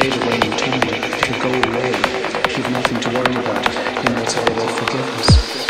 fade away in time, to go away. You've nothing to worry about. You know it's all about forgiveness.